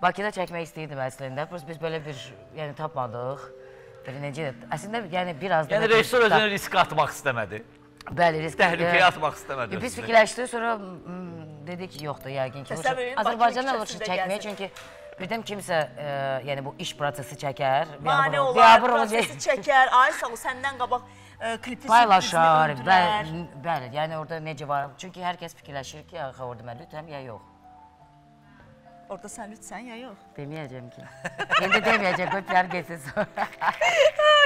Bakıda çəkmək istəyirdim əslində. Prosta biz belə bir yəni tapmadıq. Belə necə əslində yəni biraz da Yəni rejissor özünü risk atmaq istəmədi. bəli risk Təhlükəyə atmaq istəmədi. Biz fikirləşdik, sonra dedik ki, yoxdur yəqin ki. Olur küçəsində çəkməyə çünki birdən kimsə e, yəni bu iş prosesi çəkər, Mane olar, prosesi çəkər. Ay sağ ol, səndən qabaq e, klipi Paylaşar, bəli, bəli, yəni orada necə var? Çünki hər kəs fikirləşir ki, axı orada mən lütəm ya yox. Orada sən lütsən ya yox? Deməyəcəm ki. İndi deməyəcəm, qoy PR getsin sonra.